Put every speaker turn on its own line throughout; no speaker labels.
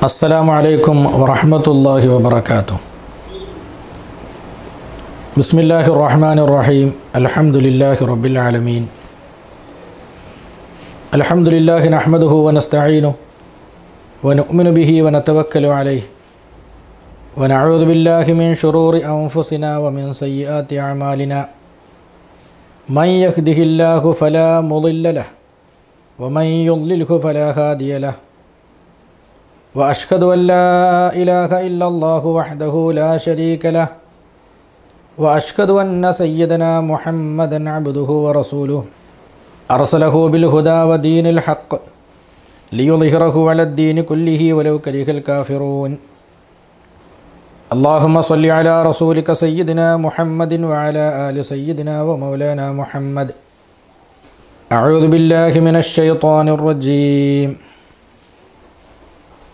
السلام عليكم ورحمة الله وبركاته. بسم الله الرحمن الرحيم. الحمد لله رب العالمين. الحمد لله نحمده ونستعينه ونؤمن به ونتوكل عليه. ونعوذ بالله من شرور أنفسنا ومن سيئات أعمالنا. من يهده الله فلا مضل له ومن يضلله فلا هادي له. وأشهد أن لا إله إلا الله وحده لا شريك له وأشهد أن سيدنا محمدا عبده ورسوله. أرسله بالهدى ودين الحق ليظهره على الدين كله ولو كره الكافرون. اللهم صل على رسولك سيدنا محمد وعلى آل سيدنا ومولانا محمد. أعوذ بالله من الشيطان الرجيم.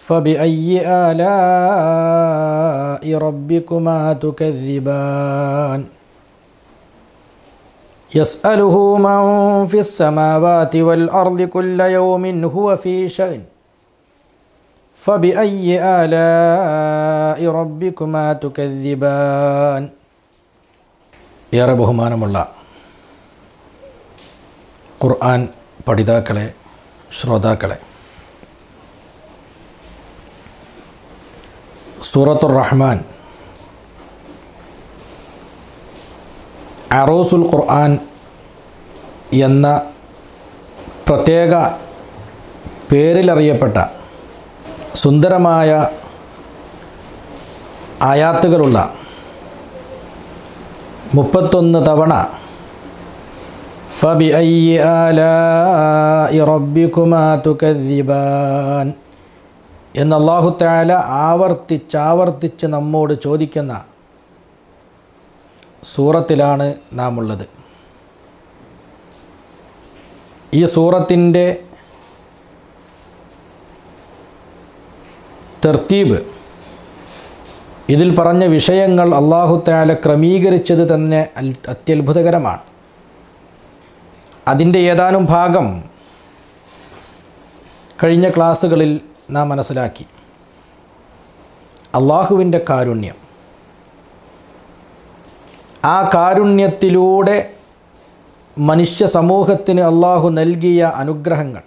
فبأي آلاء ربكما تكذبان يسأله من في السماوات والأرض كل يوم هو في شأن فبأي آلاء ربكما تكذبان ഏറെ ബഹുമാനമുള്ള ഖുർആൻ പഠിതാക്കളെ ശ്രോതാക്കളെ സൂറത്തുർ റഹ്മാൻ. അറോസുൽ ഖുർആൻ എന്ന പ്രത്യേക പേരിലറിയപ്പെട്ട സുന്ദരമായ ആയാത്തുകളുള്ള മുപ്പത്തൊന്ന് തവണ ഐ ആലാഇ റബ്ബിക്കുമാ തുകദ്ദിബാൻ എന്ന് അള്ളാഹു താല ആവർത്തിച്ചാവർത്തിച്ച് നമ്മോട് ചോദിക്കുന്ന സൂറത്തിലാണ് നാം ഉള്ളത് ഈ സൂറത്തിന്റെ തെർത്തീബ് ഇതിൽ പറഞ്ഞ വിഷയങ്ങൾ അള്ളാഹു താല ക്രമീകരിച്ചത് തന്നെ അത്യത്ഭുതകരമാണ്. അതിന്റെ ഏതാനും ഭാഗം കഴിഞ്ഞ ക്ലാസ്സുകളിൽ നാം മനസ്സിലാക്കി. അള്ളാഹുവിന്റെ കാരുണ്യം. ആ കാരുണ്യത്തിലൂടെ മനുഷ്യ സമൂഹത്തിന് അള്ളാഹു നൽകിയ അനുഗ്രഹങ്ങൾ.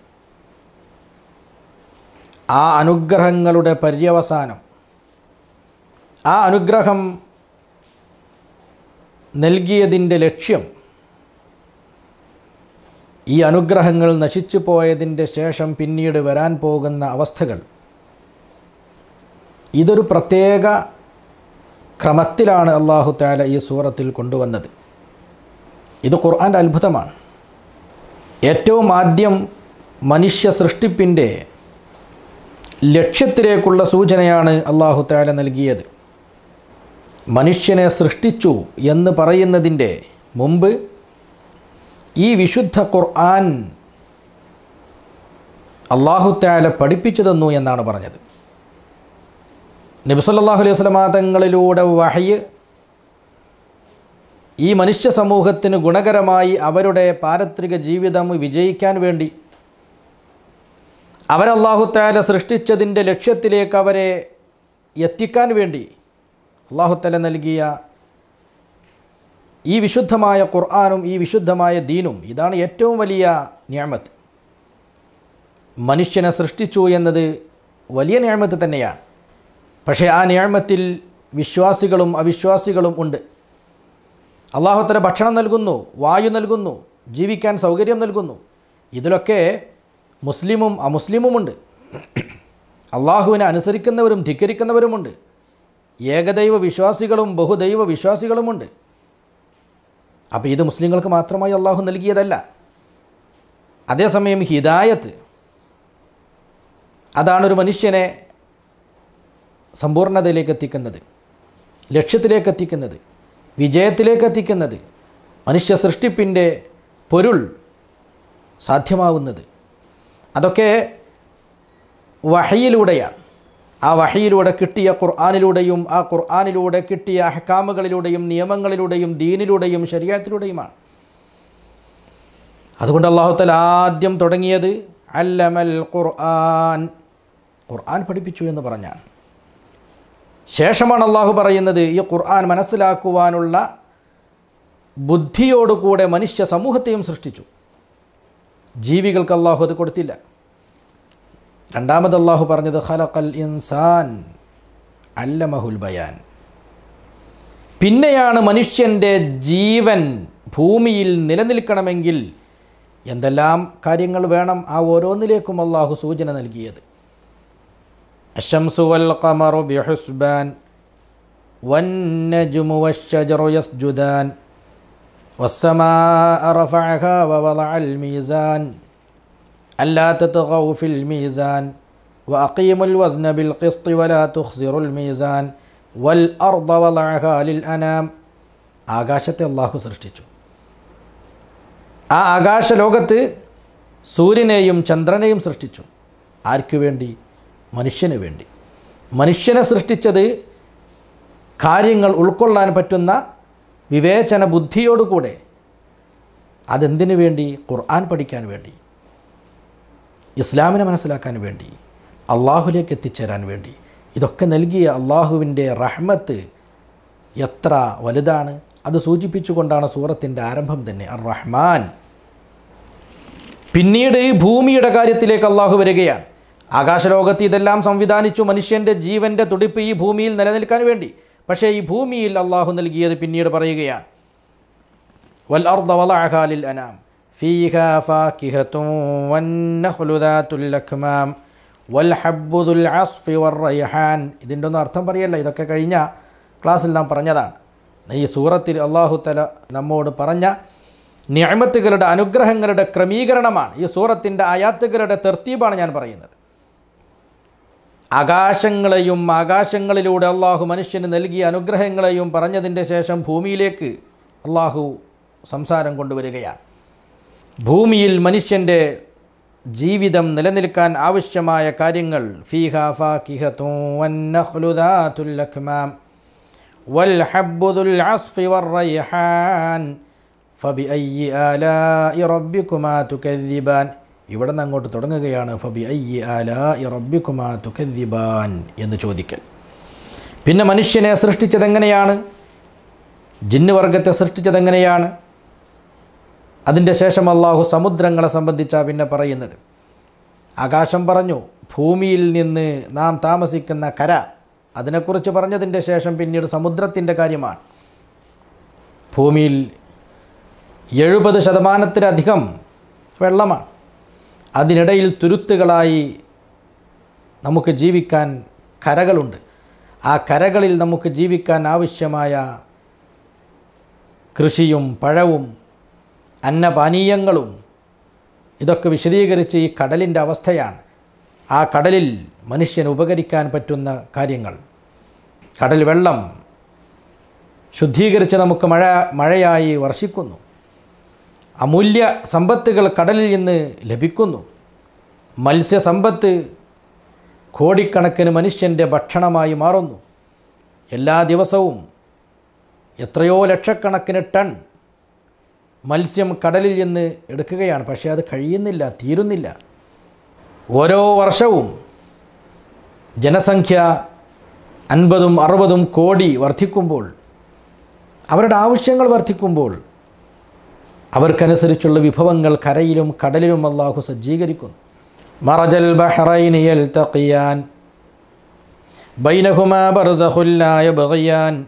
ആ അനുഗ്രഹങ്ങളുടെ പര്യവസാനം. ആ അനുഗ്രഹം നൽകിയതിന്റെ ലക്ഷ്യം ഈ അനുഗ്രഹങ്ങൾ നശിച്ചു പോയതിന്റെ ശേഷം പിന്നീട് വരാൻ പോകുന്ന അവസ്ഥകൾ. ഇതൊരു പ്രത്യേക ക്രമത്തിലാണ് അള്ളാഹു താല ഈ സൂറത്തിൽ കൊണ്ടുവന്നത്. ഇത് ഖുർആന്റെ അത്ഭുതമാണ്. ഏറ്റവും ആദ്യം മനുഷ്യ സൃഷ്ടിപ്പിന്റെ ലക്ഷ്യത്തിലേക്കുള്ള സൂചനയാണ് അള്ളാഹു താല നൽകിയത്. മനുഷ്യനെ സൃഷ്ടിച്ചു എന്ന് പറയുന്നതിന്റെ മുമ്പ് ഈ വിശുദ്ധ ഖുർആൻ അള്ളാഹുത്താല പഠിപ്പിച്ചു തന്നു എന്നാണ് പറഞ്ഞത്. നബിസല്ലാഹു അലൈഹി സ്വലമാ വഹയ് ഈ മനുഷ്യ സമൂഹത്തിന് ഗുണകരമായി അവരുടെ പാരത്രിക ജീവിതം വിജയിക്കാൻ വേണ്ടി അവരല്ലാഹുത്താല സൃഷ്ടിച്ചതിന്റെ ലക്ഷ്യത്തിലേക്ക് അവരെ എത്തിക്കാൻ വേണ്ടി അള്ളാഹുത്തല നൽകിയ ഈ വിശുദ്ധമായ ഖുർആാനും ഈ വിശുദ്ധമായ ദീനും ഇതാണ് ഏറ്റവും വലിയ ഞാമത്ത്. മനുഷ്യനെ സൃഷ്ടിച്ചു എന്നത് വലിയ ഞാമത്ത് തന്നെയാണ്. പക്ഷേ ആ ഞാമത്തിൽ വിശ്വാസികളും അവിശ്വാസികളും ഉണ്ട്. അള്ളാഹുത്തര ഭക്ഷണം നൽകുന്നു വായു നൽകുന്നു ജീവിക്കാൻ സൗകര്യം നൽകുന്നു. ഇതിലൊക്കെ മുസ്ലിമും അമുസ്ലിമുമുണ്ട്. അള്ളാഹുവിനെ അനുസരിക്കുന്നവരും ധിക്കരിക്കുന്നവരുമുണ്ട്. ഏകദൈവ വിശ്വാസികളും ബഹുദൈവ വിശ്വാസികളുമുണ്ട്. അപ്പോൾ ഇത് മുസ്ലിങ്ങൾക്ക് മാത്രമായി അള്ളാഹു നൽകിയതല്ല. അതേസമയം ഹിദായത്ത് അതാണ് ഒരു മനുഷ്യനെ സമ്പൂർണതയിലേക്ക് എത്തിക്കുന്നത് ലക്ഷ്യത്തിലേക്ക് എത്തിക്കുന്നത് വിജയത്തിലേക്ക് എത്തിക്കുന്നത് മനുഷ്യ സൃഷ്ടിപ്പിന്റെ പൊരുൾ സാധ്യമാവുന്നത്. അതൊക്കെ വഹയിലൂടെയാണ്. ആ വഹയിലൂടെ കിട്ടിയ ഖുർആാനിലൂടെയും ആ ഖുർആാനിലൂടെ കിട്ടിയ അഹ്കാമുകളിലൂടെയും നിയമങ്ങളിലൂടെയും ദീനിലൂടെയും ശരീരത്തിലൂടെയുമാണ് അതുകൊണ്ട് അള്ളാഹുത്തൽ ആദ്യം തുടങ്ങിയത് അല്ലമൽ ഖുർആൻ. ഖുർആൻ പഠിപ്പിച്ചു എന്ന് പറഞ്ഞാണ്. ശേഷമാണ് അള്ളാഹു പറയുന്നത് ഈ ഖുർആൻ മനസ്സിലാക്കുവാനുള്ള ബുദ്ധിയോടുകൂടെ മനുഷ്യ സമൂഹത്തെയും സൃഷ്ടിച്ചു. ജീവികൾക്ക് അള്ളാഹു അത് കൊടുത്തില്ല. രണ്ടാമത് അള്ളാഹു പറഞ്ഞത് ഖലഖൽ ഇൻസാൻ അല്ലമഹുൽ ബയാൻ. പിന്നെയാണ് മനുഷ്യന്റെ ജീവൻ ഭൂമിയിൽ നിലനിൽക്കണമെങ്കിൽ എന്തെല്ലാം കാര്യങ്ങൾ വേണം ആ ഓരോന്നിലേക്കും അള്ളാഹു സൂചന നൽകിയത്. അഷംസുവൽ ഖമറു ബിഹുസ്ബാൻ വന്നജുമു യസ്ജുദാൻ വസ്സമാ മീസാൻ ألا تطغوا في الميزان وأقيموا الوزن بالقسط ولا تخسروا الميزان والأرض وضعها للأنام ആകാശത്തെ അള്ളാഹു സൃഷ്ടിച്ചു ആ ആകാശ ലോകത്ത് സൂര്യനെയും ചന്ദ്രനെയും സൃഷ്ടിച്ചു ആർക്ക് വേണ്ടി മനുഷ്യന് വേണ്ടി മനുഷ്യനെ സൃഷ്ടിച്ചത് കാര്യങ്ങൾ ഉൾക്കൊള്ളാൻ പറ്റുന്ന വിവേചന ബുദ്ധിയോടുകൂടെ അതെന്തിനു വേണ്ടി ഖുർആൻ പഠിക്കാൻ വേണ്ടി ഇസ്ലാമിനെ മനസ്സിലാക്കാൻ വേണ്ടി അള്ളാഹുലേക്ക് എത്തിച്ചേരാൻ വേണ്ടി ഇതൊക്കെ നൽകിയ അള്ളാഹുവിന്റെ റഹ്മത്ത് എത്ര വലുതാണ്? അത് സൂചിപ്പിച്ചുകൊണ്ടാണ് സൂറത്തിന്റെ ആരംഭം തന്നെ അർ റഹ്മാൻ പിന്നീട് ഭൂമിയുടെ കാര്യത്തിലേക്ക് അള്ളാഹു വരികയാണ്. ആകാശലോകത്ത് ഇതെല്ലാം സംവിധാനിച്ചു മനുഷ്യന്റെ ജീവന്റെ തുടിപ്പ് ഈ ഭൂമിയിൽ നിലനിൽക്കാൻ വേണ്ടി. പക്ഷേ ഈ ഭൂമിയിൽ അള്ളാഹു നൽകിയത് പിന്നീട് പറയുകയാണ്. വൽ അർദ വളഅഹാലിൽ അനാം. ഫീഹ فاكهة والنخل ذات അക്മാം വൽ ذو വർ റൈഹാൻ ഇതിന്റെ ഒന്നും അർത്ഥം പറയല്ല ഇതൊക്കെ കഴിഞ്ഞ ക്ലാസ്സിൽ നാം പറഞ്ഞതാണ്. ഈ സൂറത്തിൽ അള്ളാഹു തല നമ്മോട് പറഞ്ഞ ഞാമത്തുകളുടെ അനുഗ്രഹങ്ങളുടെ ക്രമീകരണമാണ്. ഈ സൂറത്തിന്റെ ആയാത്തുകളുടെ തെർത്തീബാണ് ഞാൻ പറയുന്നത്. ആകാശങ്ങളെയും ആകാശങ്ങളിലൂടെ അള്ളാഹു മനുഷ്യന് നൽകിയ അനുഗ്രഹങ്ങളെയും പറഞ്ഞതിന്റെ ശേഷം ഭൂമിയിലേക്ക് അള്ളാഹു സംസാരം കൊണ്ടുവരികയാണ്. ഭൂമിയിൽ മനുഷ്യന്റെ ജീവിതം നിലനിൽക്കാൻ ആവശ്യമായ കാര്യങ്ങൾ ഇവിടെ അങ്ങോട്ട് തുടങ്ങുകയാണ്. ഫബി ഐ ആലാഇ റബ്ബിക്കുമാ തുകദ്ദിബാൻ എന്ന് ചോദിക്കൽ. പിന്നെ മനുഷ്യനെ സൃഷ്ടിച്ചതെങ്ങനെയാണ്? ജിന്നുവർഗത്തെ സൃഷ്ടിച്ചതെങ്ങനെയാണ്? അതിന്റെ ശേഷം അള്ളാഹു സമുദ്രങ്ങളെ സംബന്ധിച്ചാണ് പിന്നെ പറയുന്നത്. ആകാശം പറഞ്ഞു ഭൂമിയിൽ നിന്ന് നാം താമസിക്കുന്ന കര അതിനെക്കുറിച്ച് പറഞ്ഞതിന്റെ ശേഷം പിന്നീട് സമുദ്രത്തിന്റെ കാര്യമാണ്. ഭൂമിയിൽ എഴുപത് ശതമാനത്തിലധികം വെള്ളമാണ്. അതിനിടയിൽ തുരുത്തുകളായി നമുക്ക് ജീവിക്കാൻ കരകളുണ്ട്. ആ കരകളിൽ നമുക്ക് ജീവിക്കാൻ ആവശ്യമായ കൃഷിയും പഴവും അന്നപാനീയങ്ങളും. ഇതൊക്കെ വിശദീകരിച്ച് ഈ കടലിന്റെ അവസ്ഥയാണ്. ആ കടലിൽ മനുഷ്യന് ഉപകരിക്കാൻ പറ്റുന്ന കാര്യങ്ങൾ. കടൽ വെള്ളം ശുദ്ധീകരിച്ച് നമുക്ക് മഴ മഴയായി വർഷിക്കുന്നു. അമൂല്യ സമ്പത്തുകൾ കടലിൽ നിന്ന് ലഭിക്കുന്നു. മത്സ്യസമ്പത്ത് കോടിക്കണക്കിന് മനുഷ്യന്റെ ഭക്ഷണമായി മാറുന്നു. എല്ലാ ദിവസവും എത്രയോ ലക്ഷക്കണക്കിന് ടൺ മത്സ്യം കടലിൽ നിന്ന് എടുക്കുകയാണ്. പക്ഷേ അത് കഴിയുന്നില്ല തീരുന്നില്ല. ഓരോ വർഷവും ജനസംഖ്യ അൻപതും അറുപതും കോടി വർദ്ധിക്കുമ്പോൾ അവരുടെ ആവശ്യങ്ങൾ വർദ്ധിക്കുമ്പോൾ അവർക്കനുസരിച്ചുള്ള വിഭവങ്ങൾ കരയിലും കടലിലും അള്ളാഹു സജ്ജീകരിക്കുന്നു. മറജൽ ബഹ്റൈനിയൽ തഖിയാൻ ബൈനഹുമാ ബർസഹുല്ലായ ലാ യബ്ഗിയാൻ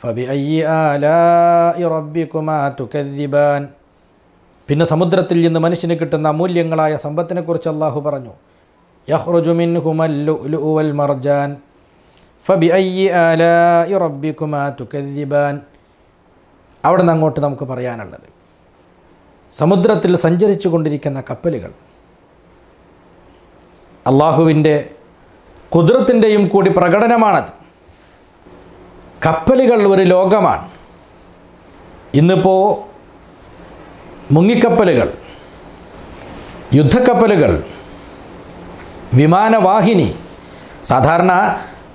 ഫബിഅയ്യി ആലാഇ റബ്ബികുമാ തുകദ്ദിബാൻ പിന്നെ സമുദ്രത്തിൽ നിന്ന് മനുഷ്യന് കിട്ടുന്ന അമൂല്യങ്ങളായ സമ്പത്തിനെക്കുറിച്ച് അള്ളാഹു പറഞ്ഞു. യഹ്റുജുമിൻ ഹുമൽ മർജാൻ. ഫബിഅയ്യി ആലാഇ റബ്ബികുമാ തുകദ്ദിബാൻ അവിടെ നിന്ന് അങ്ങോട്ട് നമുക്ക് പറയാനുള്ളത്. സമുദ്രത്തിൽ സഞ്ചരിച്ചു കൊണ്ടിരിക്കുന്ന കപ്പലുകൾ. അള്ളാഹുവിന്റെ കുതിരത്തിന്റെയും കൂടി പ്രകടനമാണത്. കപ്പലുകൾ ഒരു ലോകമാണ്. ഇന്നിപ്പോൾ മുങ്ങിക്കപ്പലുകൾ യുദ്ധക്കപ്പലുകൾ വിമാനവാഹിനി സാധാരണ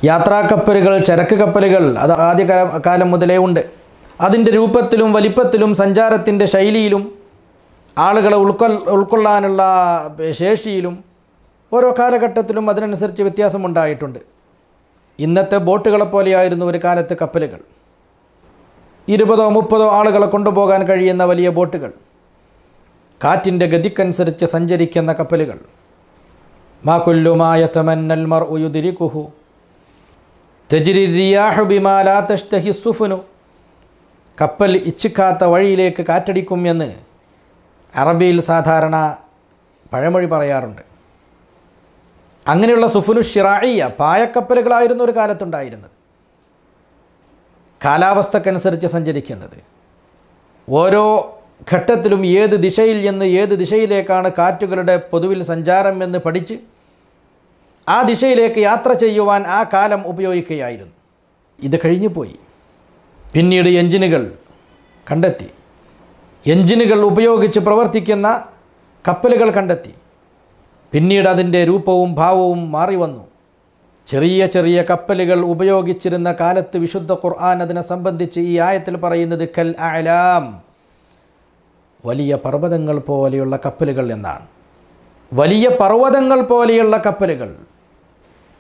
യാത്രാക്കപ്പലുകൾ ചരക്ക് കപ്പലുകൾ അത് ആദ്യ കാലം മുതലേ ഉണ്ട്. അതിന്റെ രൂപത്തിലും വലിപ്പത്തിലും സഞ്ചാരത്തിന്റെ ശൈലിയിലും ആളുകളെ ഉൾക്കൊ ഉൾക്കൊള്ളാനുള്ള ശേഷിയിലും ഓരോ കാലഘട്ടത്തിലും അതിനനുസരിച്ച് വ്യത്യാസമുണ്ടായിട്ടുണ്ട്. ഇന്നത്തെ ബോട്ടുകളെ പോലെയായിരുന്നു ഒരു കാലത്ത് കപ്പലുകൾ. ഇരുപതോ മുപ്പതോ ആളുകളെ കൊണ്ടുപോകാൻ കഴിയുന്ന വലിയ ബോട്ടുകൾ. കാറ്റിന്റെ ഗതിക്കനുസരിച്ച് സഞ്ചരിക്കുന്ന കപ്പലുകൾ. മാ കുല്ലുമായ തമന്നൽ മർ ഉയുദിരിക്കുഹു തജിരി റിയാഹു ബിമാലാ തഷ്തഹി കപ്പൽ ഇച്ഛിക്കാത്ത വഴിയിലേക്ക് കാറ്റടിക്കും എന്ന് അറബിയിൽ സാധാരണ പഴമൊഴി പറയാറുണ്ട്. അങ്ങനെയുള്ള സുഫുനു ഷിറായിയ പായക്കപ്പലുകളായിരുന്നു ഒരു കാലത്തുണ്ടായിരുന്നത്. കാലാവസ്ഥക്കനുസരിച്ച് സഞ്ചരിക്കുന്നത്. ഓരോ ഘട്ടത്തിലും ഏത് ദിശയിൽ നിന്ന് ഏത് ദിശയിലേക്കാണ് കാറ്റുകളുടെ പൊതുവിൽ സഞ്ചാരം എന്ന് പഠിച്ച് ആ ദിശയിലേക്ക് യാത്ര ചെയ്യുവാൻ ആ കാലം ഉപയോഗിക്കുകയായിരുന്നു. ഇത് കഴിഞ്ഞു പോയി. പിന്നീട് എഞ്ചിനുകൾ കണ്ടെത്തി. എഞ്ചിനുകൾ ഉപയോഗിച്ച് പ്രവർത്തിക്കുന്ന കപ്പലുകൾ കണ്ടെത്തി. പിന്നീട് അതിന്റെ രൂപവും ഭാവവും മാറി വന്നു. ചെറിയ ചെറിയ കപ്പലുകൾ ഉപയോഗിച്ചിരുന്ന കാലത്ത് വിശുദ്ധ ഖുർആൻ അതിനെ സംബന്ധിച്ച് ഈ ആയത്തിൽ പറയുന്നത് കൽ അലാം വലിയ പർവതങ്ങൾ പോലെയുള്ള കപ്പലുകൾ എന്നാണ്. വലിയ പർവതങ്ങൾ പോലെയുള്ള കപ്പലുകൾ.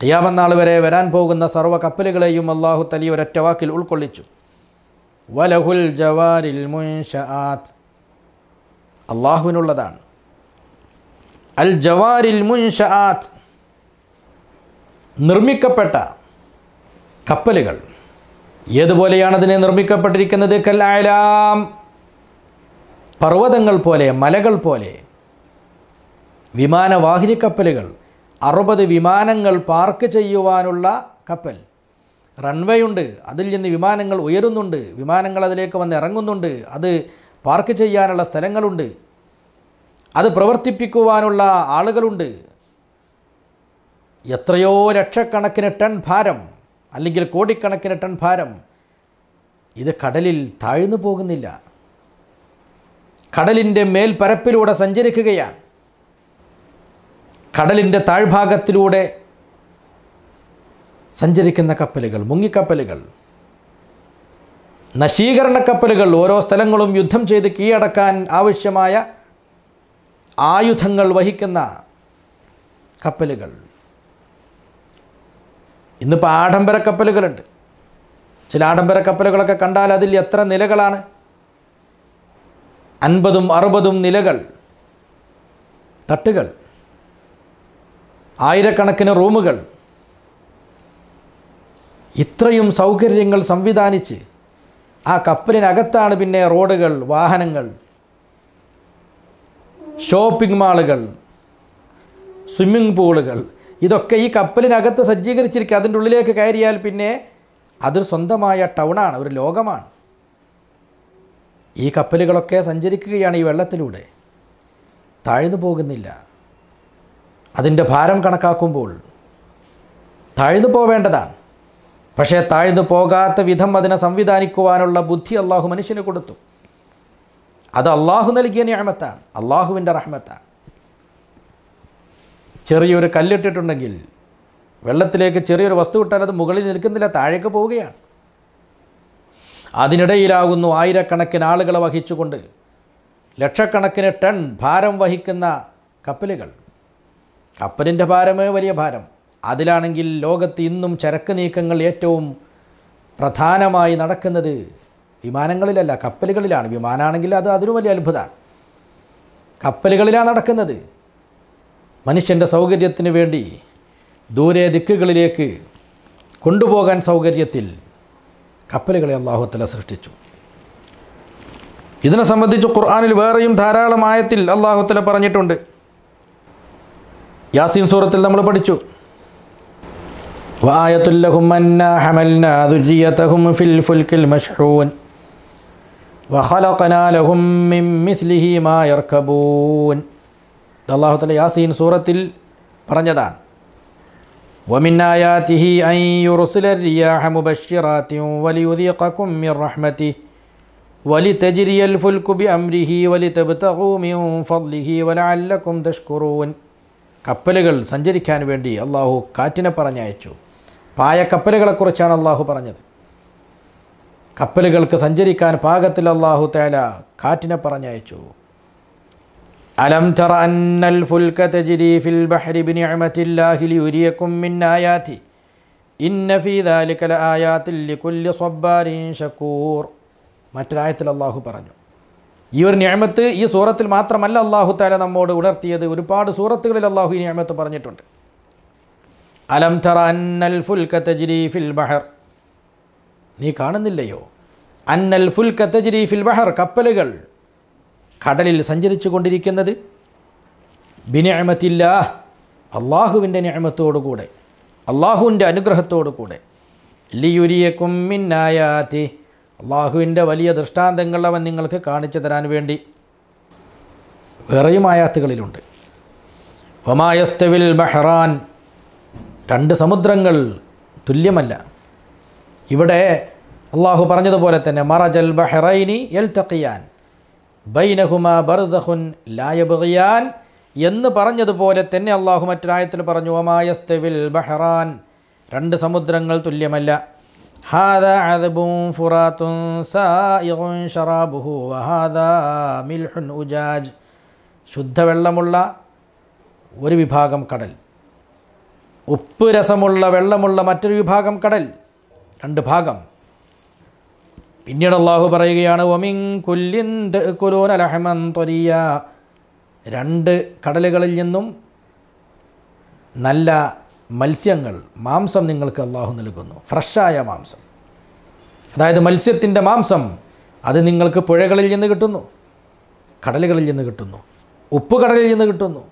തിയാമന്നാൾ വരെ വരാൻ പോകുന്ന സർവ കപ്പലുകളെയും അള്ളാഹു തലി ഒരൊറ്റ വാക്കിൽ ഉൾക്കൊള്ളിച്ചു. വലഹുൽ ജവാരിൽ മുൻഷാത്ത് അള്ളാഹുവിനുള്ളതാണ് അൽ ജവാരിൽ മുൻഷാത്ത് നിർമ്മിക്കപ്പെട്ട കപ്പലുകൾ. ഏതുപോലെയാണ് അതിനെ നിർമ്മിക്കപ്പെട്ടിരിക്കുന്നത്? കല്ലായാലാം പർവതങ്ങൾ പോലെ മലകൾ പോലെ. വിമാനവാഹിനി കപ്പലുകൾ. അറുപത് വിമാനങ്ങൾ പാർക്ക് ചെയ്യുവാനുള്ള കപ്പൽ. റൺവേ ഉണ്ട്. അതിൽ നിന്ന് വിമാനങ്ങൾ ഉയരുന്നുണ്ട്. വിമാനങ്ങൾ അതിലേക്ക് വന്ന് ഇറങ്ങുന്നുണ്ട്. അത് പാർക്ക് ചെയ്യാനുള്ള സ്ഥലങ്ങളുണ്ട്. അത് പ്രവർത്തിപ്പിക്കുവാനുള്ള ആളുകളുണ്ട്. എത്രയോ ലക്ഷക്കണക്കിന് ടൺ ഭാരം അല്ലെങ്കിൽ കോടിക്കണക്കിന് ടൺ ഭാരം ഇത് കടലിൽ താഴ്ന്നു പോകുന്നില്ല. കടലിന്റെ മേൽപ്പരപ്പിലൂടെ സഞ്ചരിക്കുകയാണ്. കടലിന്റെ താഴ്ഭാഗത്തിലൂടെ സഞ്ചരിക്കുന്ന കപ്പലുകൾ മുങ്ങിക്കപ്പലുകൾ. നശീകരണ കപ്പലുകൾ ഓരോ സ്ഥലങ്ങളും യുദ്ധം ചെയ്ത് കീഴടക്കാൻ ആവശ്യമായ ആയുധങ്ങൾ വഹിക്കുന്ന കപ്പലുകൾ. ഇന്നിപ്പോൾ ആഡംബര കപ്പലുകളുണ്ട്. ചില ആഡംബര കപ്പലുകളൊക്കെ കണ്ടാൽ അതിൽ എത്ര നിലകളാണ്? അൻപതും അറുപതും നിലകൾ. തട്ടുകൾ. ആയിരക്കണക്കിന് റൂമുകൾ. ഇത്രയും സൗകര്യങ്ങൾ സംവിധാനിച്ച് ആ കപ്പലിനകത്താണ് പിന്നെ റോഡുകൾ വാഹനങ്ങൾ. ഷോപ്പിംഗ് മാളുകൾ സ്വിമ്മിംഗ് പൂളുകൾ ഇതൊക്കെ ഈ കപ്പലിനകത്ത് സജ്ജീകരിച്ചിരിക്കുക. അതിന്റെ ഉള്ളിലേക്ക് കയറിയാൽ പിന്നെ അതൊരു സ്വന്തമായ ടൗണാണ് ഒരു ലോകമാണ്. ഈ കപ്പലുകളൊക്കെ സഞ്ചരിക്കുകയാണ് ഈ വെള്ളത്തിലൂടെ. താഴ്ന്നു പോകുന്നില്ല. അതിന്റെ ഭാരം കണക്കാക്കുമ്പോൾ താഴ്ന്നു പോവേണ്ടതാണ്. പക്ഷേ താഴ്ന്നു പോകാത്ത വിധം അതിനെ സംവിധാനിക്കുവാനുള്ള ബുദ്ധി അള്ളാഹു മനുഷ്യന് കൊടുത്തു. അത് അള്ളാഹു നൽകിയ ഞാമത്താണ് അള്ളാഹുവിന്റെ റഹ്മത്താണ്. ചെറിയൊരു കല്ലിട്ടിട്ടുണ്ടെങ്കിൽ വെള്ളത്തിലേക്ക് ചെറിയൊരു വസ്തു ഇട്ടാൽ അത് മുകളിൽ നിൽക്കുന്നില്ല താഴേക്ക് പോവുകയാണ്. അതിനിടയിലാകുന്നു ആയിരക്കണക്കിന് ആളുകളെ വഹിച്ചുകൊണ്ട് ലക്ഷക്കണക്കിന് ടൺ ഭാരം വഹിക്കുന്ന കപ്പലുകൾ. കപ്പലിന്റെ ഭാരമേ വലിയ ഭാരം. അതിലാണെങ്കിൽ ലോകത്ത് ഇന്നും ചരക്ക് നീക്കങ്ങൾ ഏറ്റവും പ്രധാനമായി നടക്കുന്നത് വിമാനങ്ങളിലല്ല കപ്പലുകളിലാണ് വിമാനമാണെങ്കിൽ അത് അതിനും വലിയ അത്ഭുതമാണ് കപ്പലുകളിലാണ് നടക്കുന്നത് മനുഷ്യൻ്റെ സൗകര്യത്തിന് വേണ്ടി ദൂരെ ദിക്കുകളിലേക്ക് കൊണ്ടുപോകാൻ സൗകര്യത്തിൽ കപ്പലുകളെ അള്ളാഹുത്തല സൃഷ്ടിച്ചു ഇതിനെ സംബന്ധിച്ച് ഖുർആാനിൽ വേറെയും ധാരാളം ആയത്തിൽ അള്ളാഹുത്തല പറഞ്ഞിട്ടുണ്ട് യാസീൻ സൂറത്തിൽ നമ്മൾ പഠിച്ചു وآية لهم أنا حملنا ذريتهم في الفلك المشحون وخلقنا لهم من مثله ما يركبون അള്ളാഹു തല യാസീൻ സൂറത്തിൽ പറഞ്ഞതാണ് ومن آياته أن يرسل الرياح مبشرات وليذيقكم من رحمته ولتجري الفلك بأمره ولتبتغوا من فضله ولعلكم تشكرون കപ്പലുകൾ സഞ്ചരിക്കാൻ വേണ്ടി അള്ളാഹു കാറ്റിനെ പറഞ്ഞയച്ചു പായ കപ്പലുകളെക്കുറിച്ചാണ് അള്ളാഹു പറഞ്ഞത് കപ്പലുകൾക്ക് സഞ്ചരിക്കാൻ പാകത്തിൽ അള്ളാഹു തേല കാറ്റിനെ പറഞ്ഞയച്ചു. അലം തറ അന്നൽ ഫുൽക തജ്രി ഫിൽ ബഹരി ബിനിഅമത്തില്ലാഹി ലിയുരിയക്കും മിൻ ആയാതി. ഇന്ന ഫീ ദാലിക ലആയാത്തിൽ ലികുല്ലി സ്വബ്ബാരിൻ ഷക്കൂർ. മറ്റൊരായത്തിൽ അള്ളാഹു പറഞ്ഞു. ഈ ഒരു ഞാമത്ത് ഈ സൂറത്തിൽ മാത്രമല്ല അള്ളാഹു താല നമ്മോട് ഉണർത്തിയത്. ഒരുപാട് സൂറത്തുകളിൽ അള്ളാഹു ഈ ഞാമത്ത് പറഞ്ഞിട്ടുണ്ട്. അലം തറ അന്നൽ ഫുൽക തജ്രി ഫിൽ ബഹർ. നീ കാണുന്നില്ലയോ? അന്നൽ ഫുൽ തജ്രി ഫിൽ ബഹർ കപ്പലുകൾ കടലിൽ സഞ്ചരിച്ചു കൊണ്ടിരിക്കുന്നത്. ബിനിയമത്തില്ല അള്ളാഹുവിന്റെ കൂടെ അള്ളാഹുവിന്റെ അനുഗ്രഹത്തോടു കൂടെ. ലിയുരിയക്കും മിന്നായാത്തി അള്ളാഹുവിന്റെ വലിയ ദൃഷ്ടാന്തങ്ങൾ അവൻ നിങ്ങൾക്ക് കാണിച്ചു തരാൻ വേണ്ടി. വേറെയും ആയാത്തുകളിലുണ്ട്. ഒമായസ്തവിൽ ബഹ്റാൻ രണ്ട് സമുദ്രങ്ങൾ തുല്യമല്ല. ഇവിടെ അള്ളാഹു പറഞ്ഞതുപോലെ തന്നെ മറജൽ ബഹ്റൈനി എൽ തക്കിയാൻ ബൈനഹുമ ബർസഹുൻ ലായബിയാൻ എന്ന് പറഞ്ഞതുപോലെ തന്നെ അള്ളാഹു മറ്റൊരായത്തിൽ പറഞ്ഞു ഒമായസ്തവിൽ ബഹ്റാൻ. രണ്ട് സമുദ്രങ്ങൾ തുല്യമല്ല. അദബും ഉജാജ്. ശുദ്ധവെള്ളമുള്ള ഒരു വിഭാഗം കടൽ. ഉപ്പ് രസമുള്ള വെള്ളമുള്ള മറ്റൊരു വിഭാഗം കടൽ. രണ്ട് ഭാഗം. പിന്നീട് അള്ളാഹു പറയുകയാണ് ഒമിങ് കുല്ലിൻ കുലൂൻ അലഹമൻ തൊരിയ രണ്ട് കടലുകളിൽ നിന്നും നല്ല മത്സ്യങ്ങൾ മാംസം നിങ്ങൾക്ക് അള്ളാഹു നൽകുന്നു. ഫ്രഷായ മാംസം. അതായത് മത്സ്യത്തിന്റെ മാംസം അത് നിങ്ങൾക്ക് പുഴകളിൽ നിന്ന് കിട്ടുന്നു കടലുകളിൽ നിന്ന് കിട്ടുന്നു ഉപ്പ് കടലിൽ നിന്ന് കിട്ടുന്നു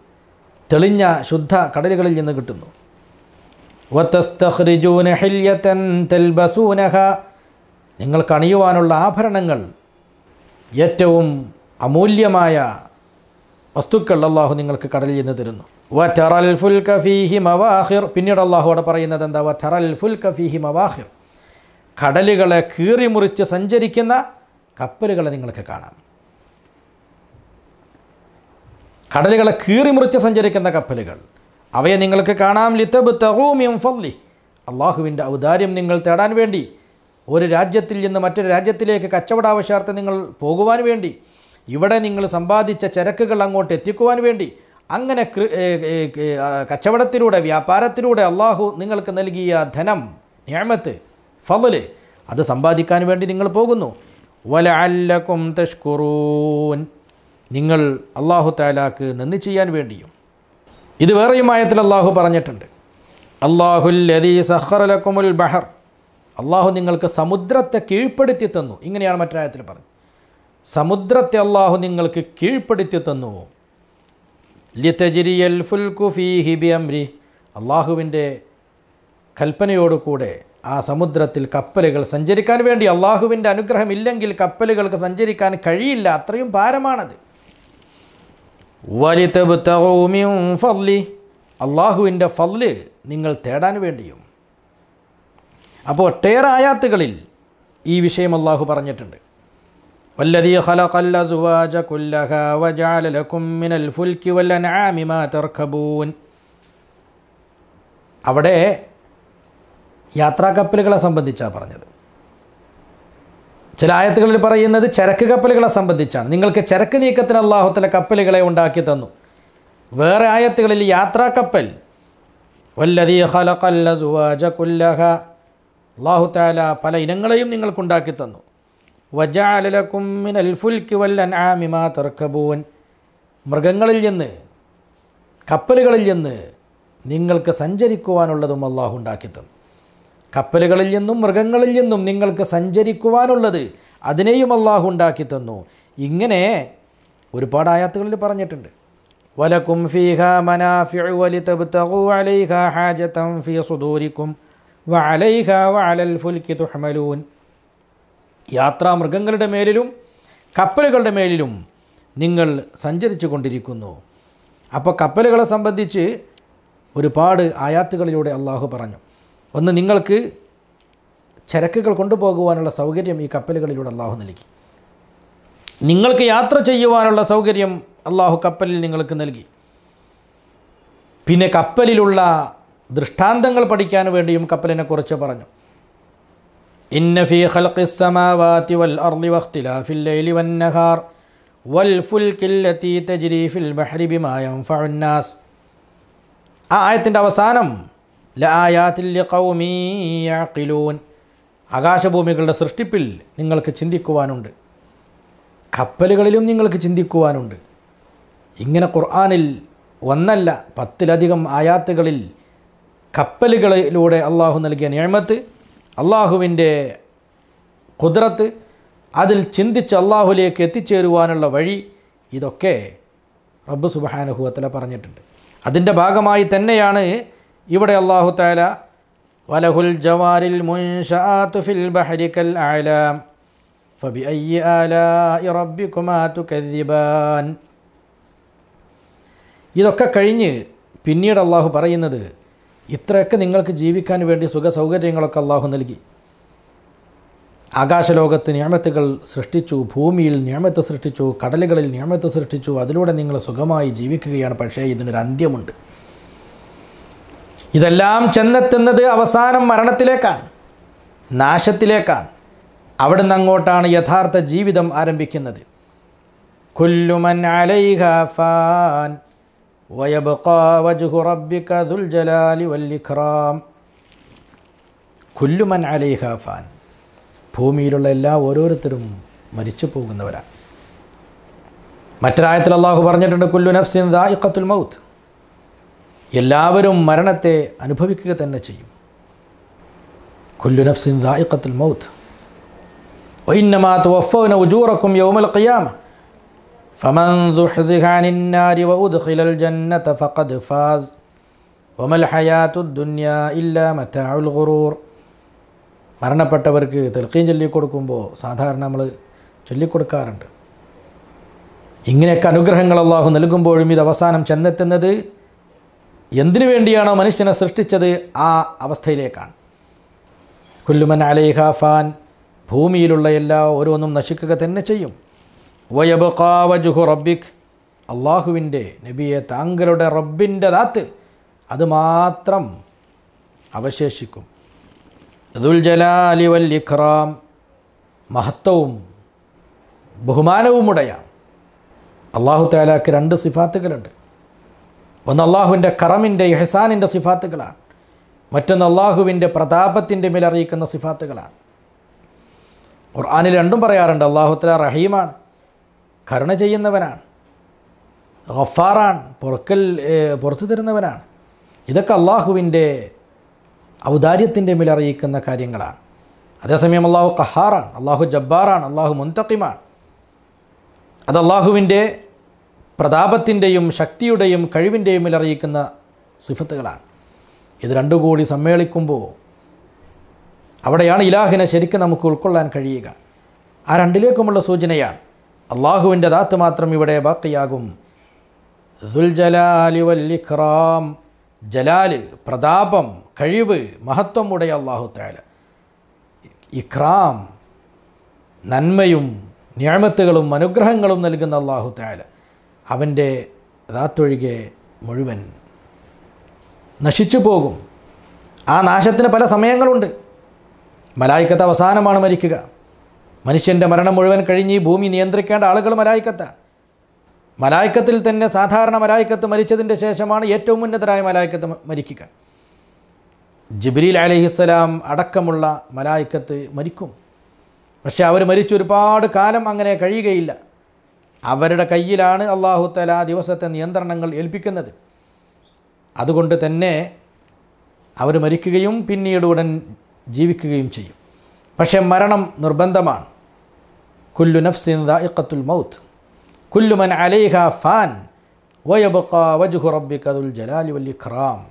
തെളിഞ്ഞ ശുദ്ധ കടലുകളിൽ നിന്ന് കിട്ടുന്നു. വത്തസ്തഖ്രിജൂന ഹില്യതൻ തൽബസൂനഹ. നിങ്ങൾ കണിയുവാനുള്ള ആഭരണങ്ങൾ ഏറ്റവും അമൂല്യമായ വസ്തുക്കൾ അള്ളാഹു നിങ്ങൾക്ക് കടലിൽ നിന്ന് തരുന്നു. വറ്ററൽ ഫുൽ കഫീഹി മവാഹിർ. പിന്നീട് അള്ളാഹു അവിടെ പറയുന്നത് എന്താ? വറ്ററൽ ഫുൽ കഫീഹി മവാഹിർ. കടലുകളെ കീറിമുറിച്ച് സഞ്ചരിക്കുന്ന കപ്പലുകളെ നിങ്ങൾക്ക് കാണാം. കടലുകളെ കീറിമുറിച്ച് സഞ്ചരിക്കുന്ന കപ്പലുകൾ. അവയെ നിങ്ങൾക്ക് കാണാം. ലിത്തബ് തഹൂമിയും ഫല്ലി അള്ളാഹുവിന്റെ ഔദാര്യം നിങ്ങൾ തേടാൻ വേണ്ടി ഒരു രാജ്യത്തിൽ നിന്ന് മറ്റൊരു രാജ്യത്തിലേക്ക് കച്ചവടാവശ്യാർത്ഥം നിങ്ങൾ പോകുവാൻ വേണ്ടി ഇവിടെ നിങ്ങൾ സമ്പാദിച്ച ചരക്കുകൾ അങ്ങോട്ട് എത്തിക്കുവാൻ വേണ്ടി അങ്ങനെ കച്ചവടത്തിലൂടെ വ്യാപാരത്തിലൂടെ അള്ളാഹു നിങ്ങൾക്ക് നൽകിയ ധനം ഞാമത്ത് ഫവൽ അത് സമ്പാദിക്കാൻ വേണ്ടി നിങ്ങൾ പോകുന്നു. വല വലഅല്ലക്കും തഷ്കുറൂൻ. നിങ്ങൾ അള്ളാഹു താലാക്ക് നന്ദി ചെയ്യാൻ വേണ്ടിയും ഇത് വേറെയും ആയത്തിൽ അള്ളാഹു പറഞ്ഞിട്ടുണ്ട്. അള്ളാഹുല്ലദീ സഹറലക്കുമുൽ ബഹർ. അള്ളാഹു നിങ്ങൾക്ക് സമുദ്രത്തെ കീഴ്പ്പെടുത്തി തന്നു. ഇങ്ങനെയാണ് മറ്റൊരായത്തിൽ പറഞ്ഞത്. സമുദ്രത്തെ അള്ളാഹു നിങ്ങൾക്ക് കീഴ്പ്പെടുത്തി തന്നു. ലിതജിരിയൽ ഫുൽക്കു ഫീഹി ബിഅംരി. അള്ളാഹുവിന്റെ കൽപ്പനയോടുകൂടെ ആ സമുദ്രത്തിൽ കപ്പലുകൾ സഞ്ചരിക്കാൻ വേണ്ടി അള്ളാഹുവിന്റെ അനുഗ്രഹം ഇല്ലെങ്കിൽ കപ്പലുകൾക്ക് സഞ്ചരിക്കാൻ കഴിയില്ല. അത്രയും ഭാരമാണത്. അള്ളാഹുവിന്റെ ഫൽ നിങ്ങൾ തേടാൻ വേണ്ടിയും. അപ്പോൾ ഒട്ടേറായാത്തുകളിൽ ഈ വിഷയം അള്ളാഹു പറഞ്ഞിട്ടുണ്ട്. അവിടെ യാത്രാ കപ്പലുകളെ സംബന്ധിച്ചാണ് പറഞ്ഞത്. ചില ആയത്തുകളിൽ പറയുന്നത് ചരക്ക് കപ്പലുകളെ സംബന്ധിച്ചാണ്. നിങ്ങൾക്ക് ചരക്ക് നീക്കത്തിന് അള്ളാഹുത്തല കപ്പലുകളെ ഉണ്ടാക്കി തന്നു. വേറെ ആയത്തുകളിൽ യാത്രാക്കപ്പൽ വല്ലതീ ഖലഖൽ അസ്വാജ കുല്ലഹ അള്ളാഹു താല പല ഇനങ്ങളെയും നിങ്ങൾക്കുണ്ടാക്കി തന്നു. വജാലലക്കും മിനൽ ഫുൽക്ക് വല്ലൻ ആമിമാ തർക്കബൂൻ. മൃഗങ്ങളിൽ നിന്ന് കപ്പലുകളിൽ നിന്ന് നിങ്ങൾക്ക് സഞ്ചരിക്കുവാനുള്ളതും അള്ളാഹു ഉണ്ടാക്കി തന്നു. കപ്പലുകളിൽ നിന്നും മൃഗങ്ങളിൽ നിന്നും നിങ്ങൾക്ക് സഞ്ചരിക്കുവാനുള്ളത് അതിനെയും അള്ളാഹു ഉണ്ടാക്കി തന്നു. ഇങ്ങനെ ഒരുപാട് ആയാത്തുകളിൽ പറഞ്ഞിട്ടുണ്ട്. വലക്കും ഫീഹ മനാഫിഉ വലിതബ്തഗു ഫീ വഅലൽ തുഹ്മലൂൻ. യാത്രാ മൃഗങ്ങളുടെ മേലിലും കപ്പലുകളുടെ മേലിലും നിങ്ങൾ സഞ്ചരിച്ചു കൊണ്ടിരിക്കുന്നു. അപ്പോൾ കപ്പലുകളെ സംബന്ധിച്ച് ഒരുപാട് ആയാത്തുകളിലൂടെ അള്ളാഹു പറഞ്ഞു. ഒന്ന് നിങ്ങൾക്ക് ചരക്കുകൾ കൊണ്ടുപോകുവാനുള്ള സൗകര്യം ഈ കപ്പലുകളിലൂടെ അള്ളാഹു നൽകി. നിങ്ങൾക്ക് യാത്ര ചെയ്യുവാനുള്ള സൗകര്യം അള്ളാഹു കപ്പലിൽ നിങ്ങൾക്ക് നൽകി. പിന്നെ കപ്പലിലുള്ള ദൃഷ്ടാന്തങ്ങൾ പഠിക്കാൻ വേണ്ടിയും കപ്പലിനെക്കുറിച്ച് പറഞ്ഞു. ആ ആയത്തിന്റെ അവസാനം യഅഖിലൂൻ ആകാശഭൂമികളുടെ സൃഷ്ടിപ്പിൽ നിങ്ങൾക്ക് ചിന്തിക്കുവാനുണ്ട്. കപ്പലുകളിലും നിങ്ങൾക്ക് ചിന്തിക്കുവാനുണ്ട്. ഇങ്ങനെ ഖുർആാനിൽ ഒന്നല്ല പത്തിലധികം ആയാത്തുകളിൽ കപ്പലുകളിലൂടെ അള്ളാഹു നൽകിയ നിയമത്ത് അള്ളാഹുവിന്റെ കുതിരത്ത് അതിൽ ചിന്തിച്ച് അള്ളാഹുലേക്ക് എത്തിച്ചേരുവാനുള്ള വഴി ഇതൊക്കെ റബ്ബ് സുബഹാനുഹുവത്തല പറഞ്ഞിട്ടുണ്ട്. അതിന്റെ ഭാഗമായി തന്നെയാണ് ഇവിടെ അള്ളാഹു താല വലഹുൽ ജവാരിൽ ഫിൽ ബഹരിക്കൽ ആലാം ഫബി അയ്യ ഇതൊക്കെ കഴിഞ്ഞ് പിന്നീട് അള്ളാഹു പറയുന്നത് ഇത്രയൊക്കെ നിങ്ങൾക്ക് ജീവിക്കാൻ വേണ്ടി സുഖ സൗകര്യങ്ങളൊക്കെ അള്ളാഹു നൽകി. ആകാശലോകത്ത് നിയമത്തുകൾ സൃഷ്ടിച്ചു ഭൂമിയിൽ നിയമത്ത് സൃഷ്ടിച്ചു കടലുകളിൽ നിയമത്ത് സൃഷ്ടിച്ചു അതിലൂടെ നിങ്ങൾ സുഖമായി ജീവിക്കുകയാണ്. പക്ഷേ ഇതിനൊരു അന്ത്യമുണ്ട്. ഇതെല്ലാം ചെന്നെത്തുന്നത് അവസാനം മരണത്തിലേക്കാണ് നാശത്തിലേക്കാണ്. അവിടുന്ന് അങ്ങോട്ടാണ് യഥാർത്ഥ ജീവിതം ആരംഭിക്കുന്നത്. കുല്ലുമൻ ഫാൻ കുല്ലുമൻ ഫാൻ ഭൂമിയിലുള്ള എല്ലാ ഓരോരുത്തരും മരിച്ചു പോകുന്നവരാണ്. മറ്റൊരായത്തിൽ അള്ളാഹു പറഞ്ഞിട്ടുണ്ട് കുല്ലു നഫ്സിൻ ദായിഖത്തുൽ മൗത്ത്. എല്ലാവരും മരണത്തെ അനുഭവിക്കുക തന്നെ ചെയ്യും കുല്ലു നഫ്സിൻ ദായിഖത്തുൽ മൗത്ത് وإنما توفون أجوركم يوم القيامة فمن زحزح عن النار وأدخل الجنة فقد فاز وما الحياة الدنيا إلا متاع الغرور മരണപ്പെട്ടവർക്ക് തെൽക്കീൻ ചൊല്ലിക്കൊടുക്കുമ്പോൾ സാധാരണ നമ്മൾ ചൊല്ലിക്കൊടുക്കാറുണ്ട് ഇങ്ങനെയൊക്കെ അനുഗ്രഹങ്ങൾ അള്ളാഹു നൽകുമ്പോഴും ഇത് അവസാനം ചെന്നെത്തുന്നത് എന്തിനു വേണ്ടിയാണോ മനുഷ്യനെ സൃഷ്ടിച്ചത് ആ അവസ്ഥയിലേക്കാണ്. കുല്ലുമൻ അലൈഹ ഫാൻ ഭൂമിയിലുള്ള എല്ലാ ഓരോന്നും നശിക്കുക തന്നെ ചെയ്യും. വയബുഖാവജുഹു റബ്ബിക് അള്ളാഹുവിന്റെ നബിയെ താങ്കളുടെ റബ്ബിന്റെ ദാത്ത് അതുമാത്രം അവശേഷിക്കും. ദുൽ ജലാലി വൽ ഇഖ്റാം മഹത്വവും ബഹുമാനവുമുടയ. അള്ളാഹു താലാക്ക് രണ്ട് സിഫാത്തുകളുണ്ട്. ഒന്ന് അള്ളാഹുവിന്റെ കറമിന്റെ എഹസാനിന്റെ സിഫാത്തുകളാണ്. മറ്റൊന്ന് അള്ളാഹുവിന്റെ പ്രതാപത്തിന്റെ മേലറിയിക്കുന്ന സിഫാത്തുകളാണ്. ഖുർആാനിൽ രണ്ടും പറയാറുണ്ട് അള്ളാഹുത്തല തല റഹീമാണ് കരുണ ചെയ്യുന്നവനാണ് ഗഫാറാണ് പുറക്കൽ പുറത്തു തരുന്നവനാണ്. ഇതൊക്കെ അള്ളാഹുവിന്റെ ഔദാര്യത്തിന്റെ മേൽ അറിയിക്കുന്ന കാര്യങ്ങളാണ്. അതേസമയം അള്ളാഹു കഹാറാണ് അള്ളാഹു ജബ്ബാറാണ് അള്ളാഹു മുൻതക്കിമാണ് അത് അള്ളാഹുവിന്റെ പ്രതാപത്തിന്റെയും ശക്തിയുടെയും കഴിവിന്റെയും ഇലറിയിക്കുന്ന സിഫത്തുകളാണ്. ഇത് രണ്ടു കൂടി സമ്മേളിക്കുമ്പോൾ അവിടെയാണ് ഇലാഹിനെ ശരിക്കും നമുക്ക് ഉൾക്കൊള്ളാൻ കഴിയുക. ആ രണ്ടിലേക്കുമുള്ള സൂചനയാണ്. അള്ളാഹുവിന്റെ ദാത്ത് മാത്രം ഇവിടെ ബാക്കിയാകും. ദുൽ ജലാലി വല്ലിഖ്റാം ജലാൽ പ്രതാപം കഴിവ് മഹത്വം ഉടയ അള്ളാഹു താല ഇഖ്റാം നന്മയും ഞാമത്തുകളും അനുഗ്രഹങ്ങളും നൽകുന്ന അള്ളാഹു താല അവന്റെ ദാത്തൊഴികെ മുഴുവൻ നശിച്ചു പോകും ആ നാശത്തിന് പല സമയങ്ങളുണ്ട്. മലായിക്കത്ത് അവസാനമാണ് മരിക്കുക. മനുഷ്യന്റെ മരണം മുഴുവൻ കഴിഞ്ഞ് ഈ ഭൂമി നിയന്ത്രിക്കേണ്ട ആളുകൾ മലായിക്കത്താണ് മലായിക്കത്തിൽ തന്നെ സാധാരണ മലായിക്കത്ത് മരിച്ചതിന്റെ ശേഷമാണ് ഏറ്റവും ഉന്നതരായ മലായിക്കത്ത് മരിക്കുക. ജിബ്രീൽ അലഹിസ്സലാം അടക്കമുള്ള മലായിക്കത്ത് മരിക്കും. പക്ഷേ അവർ മരിച്ച് ഒരുപാട് കാലം അങ്ങനെ കഴിയുകയില്ല. അവരുടെ കയ്യിലാണ് അള്ളാഹു തല ആ ദിവസത്തെ നിയന്ത്രണങ്ങൾ ഏൽപ്പിക്കുന്നത്. അതുകൊണ്ട് തന്നെ അവർ മരിക്കുകയും പിന്നീട് ഉടൻ ജീവിക്കുകയും ചെയ്യും. പക്ഷേ മരണം നിർബന്ധമാണ്. കുല്ലു നഫ്സിൻ ദായിഖത്തുൽ മൗത്ത്. കുല്ലു മൻ അലൈഹ ഫാൻ വയബക്ക വജുഹു റബ്ബിക്കതുൽ ജലാലി വൽ ഖറാം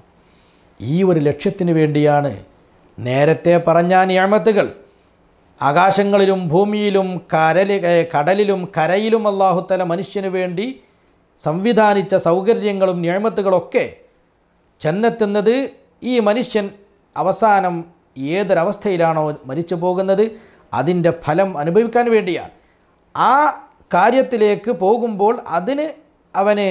ഈ ഒരു ലക്ഷ്യത്തിന് വേണ്ടിയാണ് നേരത്തെ പറഞ്ഞ നിയമത്തുകൾ. ആകാശങ്ങളിലും ഭൂമിയിലും കരലി കടലിലും കരയിലും അള്ളാഹുത്തല മനുഷ്യന് വേണ്ടി സംവിധാനിച്ച സൗകര്യങ്ങളും ഞാമത്തുകളൊക്കെ ചെന്നെത്തുന്നത് ഈ മനുഷ്യൻ അവസാനം ഏതൊരവസ്ഥയിലാണോ മരിച്ചു പോകുന്നത് അതിന്റെ ഫലം അനുഭവിക്കാൻ വേണ്ടിയാണ്. ആ കാര്യത്തിലേക്ക് പോകുമ്പോൾ അതിന് അവന്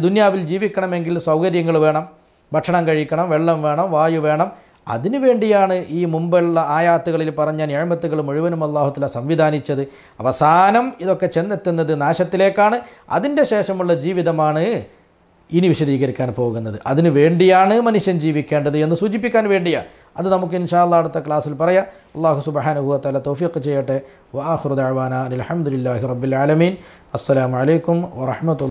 ദുന്യാവിൽ ജീവിക്കണമെങ്കിൽ സൗകര്യങ്ങൾ വേണം ഭക്ഷണം കഴിക്കണം വെള്ളം വേണം വായു വേണം അതിനു വേണ്ടിയാണ് ഈ മുമ്പുള്ള ആയാത്തുകളിൽ പറഞ്ഞ ഞാമത്തുകൾ മുഴുവനും അള്ളാഹുത്തല സംവിധാനിച്ചത്. അവസാനം ഇതൊക്കെ ചെന്നെത്തുന്നത് നാശത്തിലേക്കാണ്. അതിന്റെ ശേഷമുള്ള ജീവിതമാണ് ഇനി വിശദീകരിക്കാൻ പോകുന്നത്. അതിനു വേണ്ടിയാണ് മനുഷ്യൻ ജീവിക്കേണ്ടത് എന്ന് സൂചിപ്പിക്കാൻ വേണ്ടിയാണ്. അത് നമുക്ക് ഇൻഷാല്ല അടുത്ത ക്ലാസ്സിൽ പറയാം. അള്ളാഹു സുബാനുഭവത്തല തോഫിയൊക്കെ ചെയ്യട്ടെ. വാഹുദാന അലഹമുല്ലാഹി റബ്ബിൽ അസ്സാം വലൈക്കും വറഹമത്തുള്ള